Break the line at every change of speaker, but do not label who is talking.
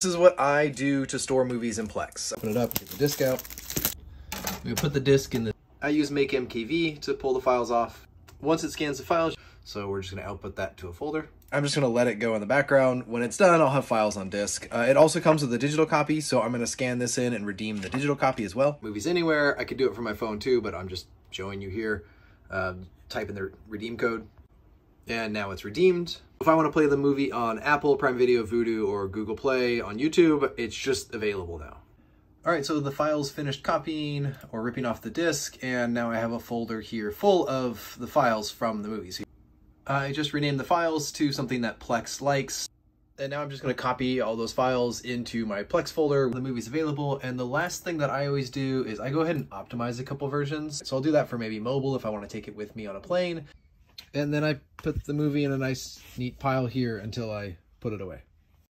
This is what I do to store movies in Plex. Open it up, get the disc out. We put the disc in the... I use Make MKV to pull the files off. Once it scans the files, so we're just gonna output that to a folder. I'm just gonna let it go in the background. When it's done, I'll have files on disk. Uh, it also comes with a digital copy, so I'm gonna scan this in and redeem the digital copy as well. Movies anywhere, I could do it from my phone too, but I'm just showing you here. Uh, type in the redeem code, and now it's redeemed. If I want to play the movie on Apple, Prime Video, Vudu, or Google Play on YouTube, it's just available now. All right, so the file's finished copying or ripping off the disk, and now I have a folder here full of the files from the movies. I just renamed the files to something that Plex likes, and now I'm just going to copy all those files into my Plex folder. The movie's available, and the last thing that I always do is I go ahead and optimize a couple versions. So I'll do that for maybe mobile if I want to take it with me on a plane. And then I put the movie in a nice, neat pile here until I put it away.